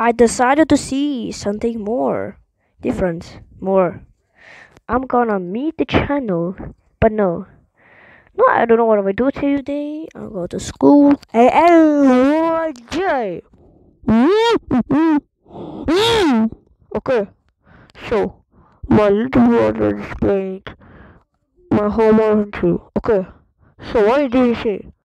I decided to see something more different, more. I'm gonna meet the channel, but no. No, I don't know what I'm gonna do today. I'll go to school. Hey, hey, Okay, so my little brother explained my homework too. Okay, so what did you say?